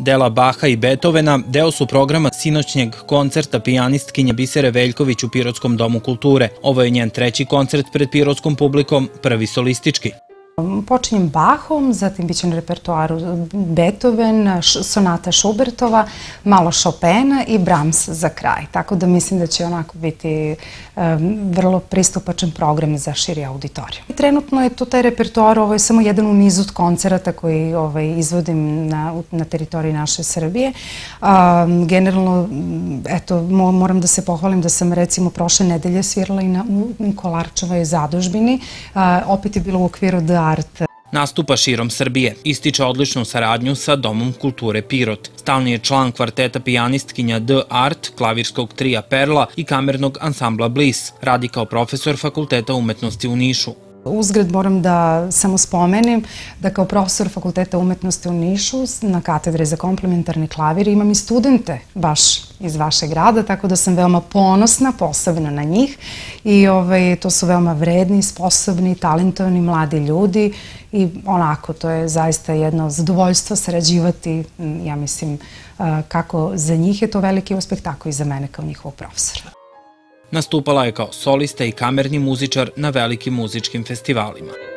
Dela Baha i Beethovena deo su programa sinoćnjeg koncerta pijanistkinje Bisere Veljković u Pirotskom domu kulture. Ovo je njen treći koncert pred pirotskom publikom, prvi solistički. Počinjem Bachom, zatim bit će na repertoaru Beethoven, sonata Schubertova, malo Chopina i Brahms za kraj. Tako da mislim da će onako biti vrlo pristupačan program za širi auditoriju. Trenutno je to taj repertoar, ovo je samo jedan u nizu koncerata koji ovaj, izvodim na, na teritoriji naše Srbije. generalno, eto, moram da se pohvalim da sam recimo prošle nedelje svirala i na, u Kolarčevoj zadužbini. opet je bilo u okviru da art. Nastupa širom Srbije, ističe odličnu saradnju sa Domom kulture Pirot. Stalni je član kvarteta pijanistkinja D Art, klavirskog trija Perla i kamernog ansambla Bliss. Radi kao profesor Fakulteta umetnosti u Nišu. Uzgred moram da samo spomenim da kao profesor Fakulteta umetnosti u Nišu na katedre za komplementarni klavir imam i studente baš iz vašeg grada, tako da sam veoma ponosna posebno na njih i ovaj, to su veoma vredni, sposobni, talentovani mladi ljudi i onako to je zaista jedno zadovoljstvo sarađivati, ja mislim kako za njih je to veliki uspeh, tako i za mene kao njihovog profesora. Nastupala je kao solista i kamerni muzičar na velikim muzičkim festivalima.